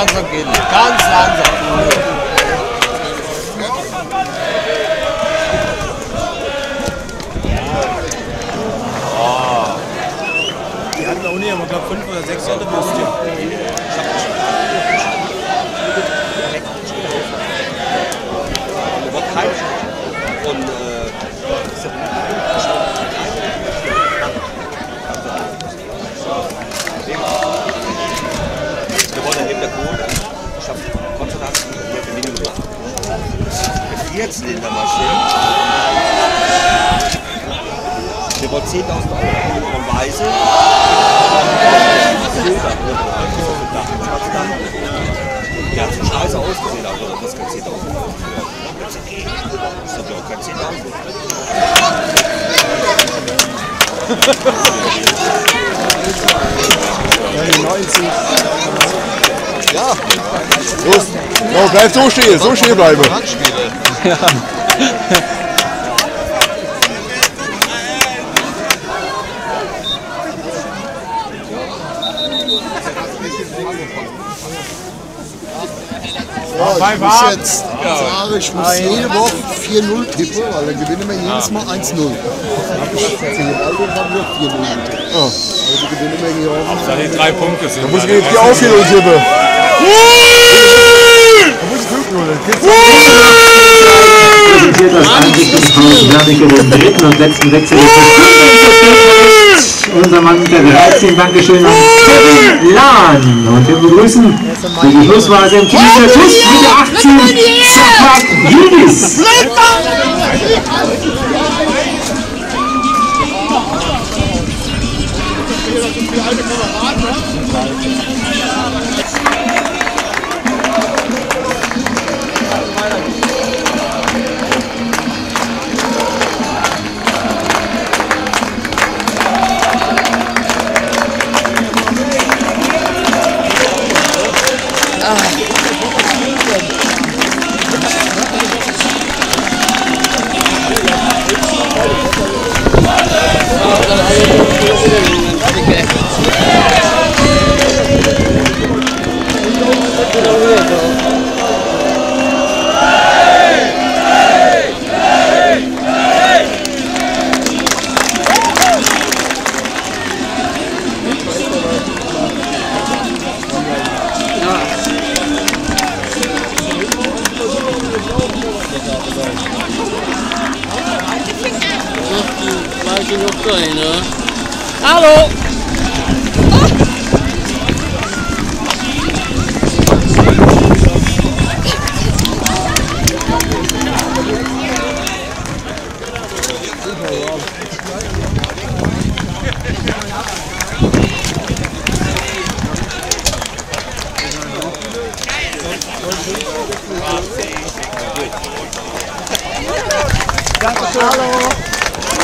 langsam gehen. Ganz langsam. Die hatten da Uni, aber ich glaube fünf oder sechs Jahre Würstchen. Aber kein von äh, wir wollen neben der Kohle. Ich habe Gott sei Dank hier für Minimum gemacht. Mit vier Zylindermaschinen. Wir wollen 10.000 Euro von Weise. Silber. Der hat so scheiße ausgesehen, aber das kann 10.000 Euro. Das ist doch auch kein 10.000. Ja. Los, no, bleib so stehen, so stehen bleiben. Ja, ich muss jetzt sagen, ich muss jede Woche 4-0 tippen, weil dann gewinnen wir jedes Mal 1-0. Hab ich erzählt, also haben wir 4-0 getippt. Also gewinnen wir hier auch. Da die drei Punkte sind. Da muss ich jetzt die Aufhebung tippen. Da muss ich fünf Null. Präsentiert das Einrichtungshaus Wernicke den dritten und letzten Wechsel des. Unser Mann der 13, Dankeschön an Kevin Lahn. Und wir begrüßen die Schlussphase im Team der TUS mit der 18, Safak Yildiz. Hallo!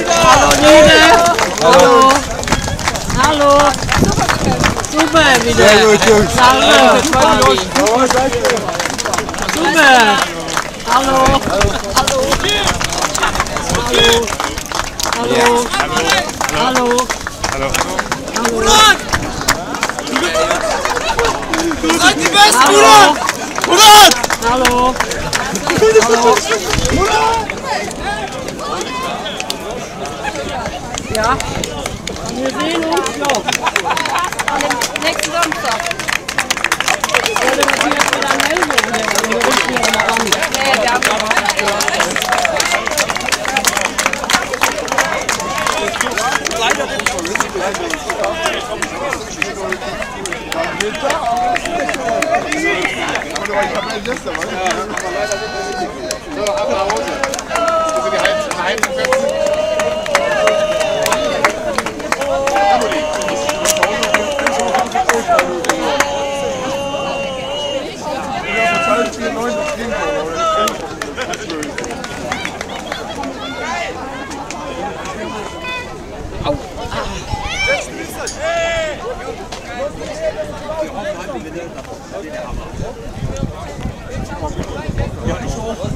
Hallo Nina. Hallo. Hallo. Super wieder. Sehr gut, Jungs. Hallo. Hallo. Hallo. Hallo. Hallo. Murat! Du seid die Besten, Hallo. Murat! Hallo. Ja. Wir sehen uns noch. Nächsten Samstag. Ich wollte natürlich wieder melden. hier. Wir rufen hier mal an. Nee, wir haben Ja, gut.